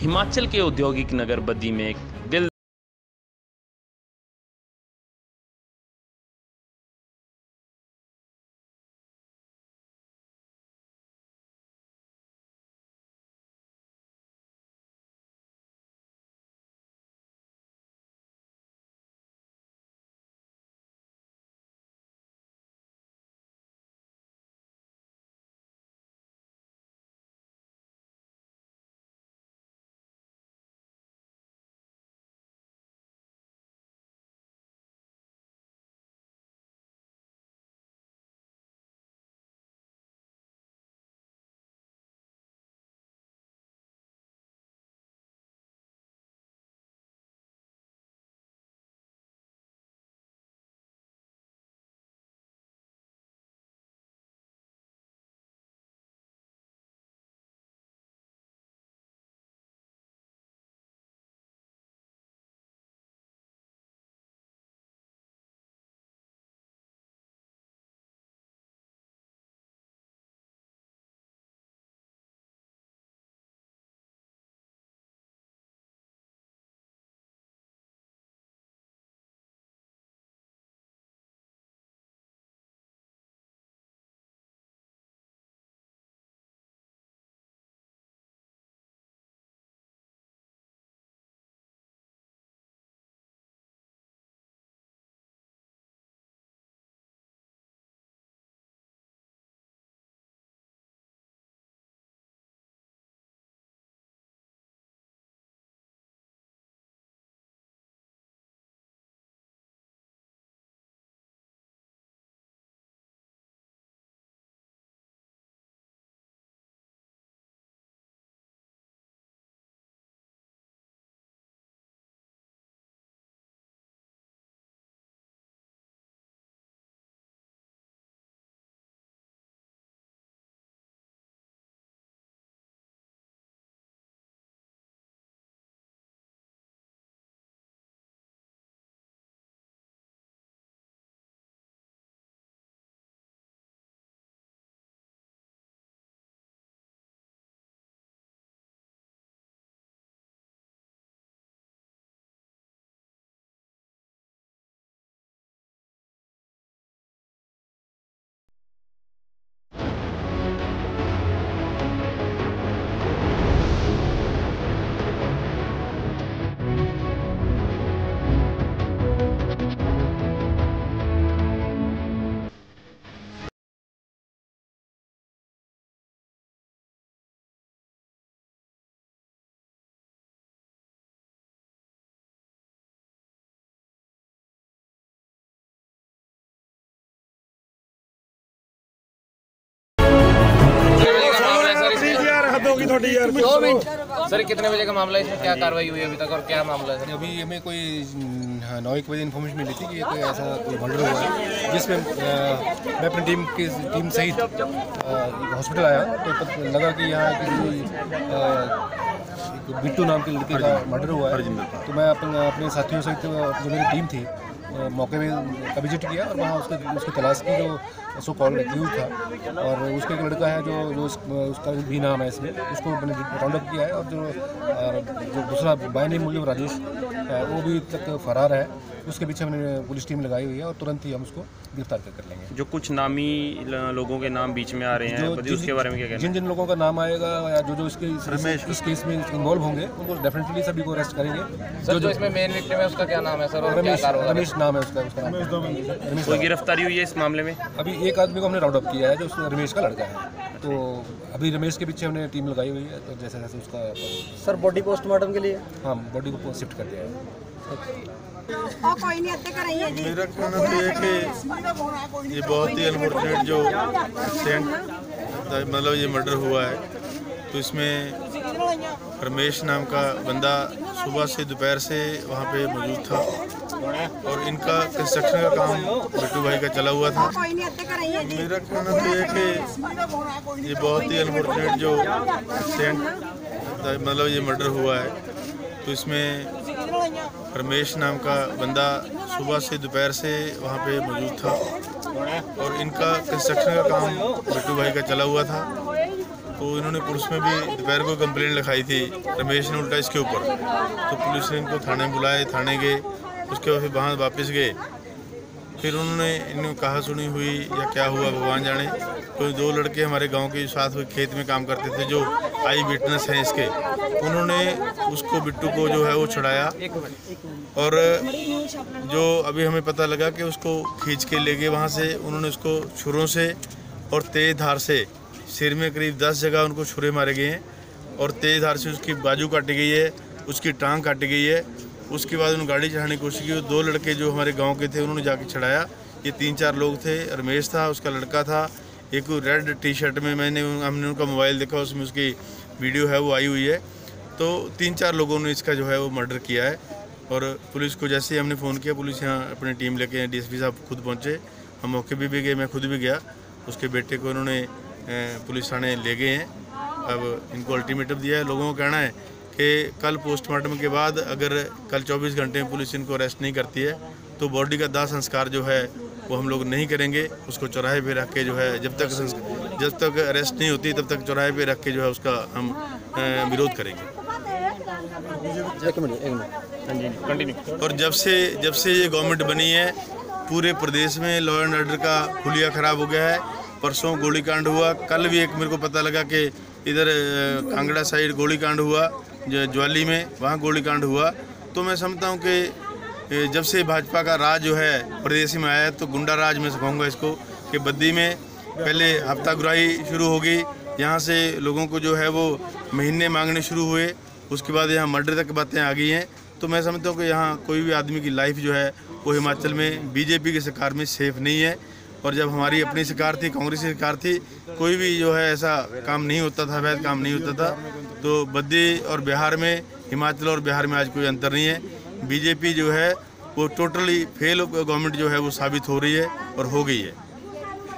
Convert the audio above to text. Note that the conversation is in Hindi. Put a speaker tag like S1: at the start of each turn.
S1: हिमाचल के औद्योगिक नगर बद्दी में
S2: यार
S3: मिनट। सर कितने बजे का मामला है इसमें? क्या कार्रवाई हुई अभी तक और क्या मामला है?
S4: अभी हमें कोई हाँ, नौ एक बजे इन्फॉर्मेशन मिली थी कि कोई ऐसा कोई मर्डर हुआ है जिसमें मैं अपनी टीम की टीम सहित हॉस्पिटल आया तो लगा कि यहाँ किसी बिट्टू नाम के लड़के का मर्डर हुआ है। तो मैं अपने अपने साथियों सहित जो मेरी टीम थी मौके में विज़िट किया और वहाँ उसके उसकी तलाश की जो सो कॉल एक्यूज था। और उसका एक लड़का है जो जो उस, उसका भी नाम है इसमें उसको मैंने राउंड किया है। और जो जो दूसरा बाय नेम मुझे राजेश वो भी तक फरार है। उसके पीछे हमने पुलिस टीम लगाई हुई है और तुरंत ही हम उसको गिरफ़्तार कर कर लेंगे।
S1: जो कुछ नामी लोगों के नाम बीच में आ रहे हैं
S4: जो
S1: बदी, उसके बारे में क्या कहना
S4: जिन जिन लोगों का नाम आएगा या जो जो इसके इस, इस केस में इन्वॉल्व होंगे उनको डेफिनेटली सभी को अरेस्ट करेंगे।
S3: सर जो इसमें मेन विक्टिम है उसका क्या नाम है सर
S4: रमेश रमेश नाम है उसका उसका रमेश
S1: कोई गिरफ्तारी हुई है इस मामले में?
S4: अभी एक आदमी को हमने राउंड अप किया है जो उसमें रमेश का लड़का है। तो अभी रमेश के पीछे हमने टीम लगाई हुई है तो जैसे जैसे उसका
S2: सर बॉडी पोस्टमार्टम के लिए?
S4: हाँ बॉडी को शिफ्ट कर दिया है।
S5: मेरा कहना तो ये कि ये बहुत ही अनफॉर्चुनेट जो मतलब ये मर्डर हुआ है। तो इसमें रमेश नाम का बंदा सुबह से दोपहर से वहाँ पे मौजूद था और इनका कंस्ट्रक्शन का काम बिट्टू भाई का चला हुआ था। मेरा कहना तो ये कि ये बहुत ही अनफॉर्चुनेट जो मतलब ये मर्डर हुआ है। तो इसमें रमेश नाम का बंदा सुबह से दोपहर से वहाँ पे मौजूद था। और इनका कंस्ट्रक्शन का काम बिट्टू भाई का चला हुआ था। तो इन्होंने पुलिस में भी दोपहर को कंप्लेंट लिखाई थी, रमेश ने उल्टा इसके ऊपर। तो पुलिस ने इनको थाने बुलाए, थाने गए। उसके बाद फिर वहाँ वापस गए। फिर उन्होंने इन्होंने कहा, सुनी हुई या क्या हुआ, भगवान जाने। कोई दो लड़के हमारे गाँव के साथ हुए, खेत में काम करते थे, जो आई विटनेस हैं इसके, उन्होंने उसको, बिट्टू को जो है वो छुड़ाया। और जो अभी हमें पता लगा कि उसको खींच के ले गए, वहाँ से उन्होंने उसको छुरों से और तेज धार से, सिर में करीब दस जगह उनको छुरे मारे गए हैं। और तेज धार से उसकी बाजू काटी गई है, उसकी टांग काटी गई है। उसके बाद उन्होंने गाड़ी चढ़ाने की कोशिश की। दो लड़के जो हमारे गाँव के थे, उन्होंने जाके चढ़ाया। ये तीन चार लोग थे। रमेश था, उसका लड़का था। एक रेड टी शर्ट में मैंने हमने उनका मोबाइल देखा, उसमें उसकी वीडियो है, वो आई हुई है। तो तीन चार लोगों ने इसका जो है, वो मर्डर किया है। और पुलिस को जैसे ही हमने फ़ोन किया, पुलिस यहाँ अपनी टीम लेके डी डीएसपी साहब खुद पहुँचे। हम मौके पे भी गए, मैं खुद भी गया। उसके बेटे को उन्होंने पुलिस थाने ले गए हैं। अब इनको अल्टीमेटम दिया है। लोगों का कहना है कि कल पोस्टमार्टम के बाद अगर कल 24 घंटे में पुलिस इनको अरेस्ट नहीं करती है तो बॉडी का दाह संस्कार जो है वो हम लोग नहीं करेंगे। उसको चौराहे पे रख के जो है जब तक जब तक अरेस्ट नहीं होती तब तक चौराहे पे रख के जो है उसका हम विरोध करेंगे।
S2: एक मिनट एक मिनट।
S1: हाँ
S5: और जब से जब से ये गवर्नमेंट बनी है पूरे प्रदेश में लॉ एंड ऑर्डर का हुलिया खराब हो गया है। परसों गोलीकांड हुआ। कल भी एक मेरे को पता लगा कि इधर कांगड़ा साइड गोलीकांड हुआ ज्वाली में, वहाँ गोलीकांड हुआ। तो मैं समझता हूँ कि जब से भाजपा का राज जो है प्रदेश में आया है तो गुंडा राज में कहूँगा इसको कि बद्दी में पहले हफ़्ता गुराही शुरू हो गई यहाँ से लोगों को जो है वो महीने मांगने शुरू हुए, उसके बाद यहाँ मर्डर तक बातें आ गई हैं। तो मैं समझता हूँ कि यहाँ कोई भी आदमी की लाइफ जो है, वो हिमाचल में, बीजेपी की सरकार में सेफ़ नहीं है। और जब हमारी अपनी सरकार थी, कांग्रेस की सरकार थी कोई भी जो है ऐसा काम नहीं होता था अवैध काम नहीं होता था। तो बद्दी और बिहार में, हिमाचल और बिहार में आज कोई अंतर नहीं है। बीजेपी जो है, वो टोटली फेल गवर्नमेंट जो है, वो साबित हो रही है और हो गई है।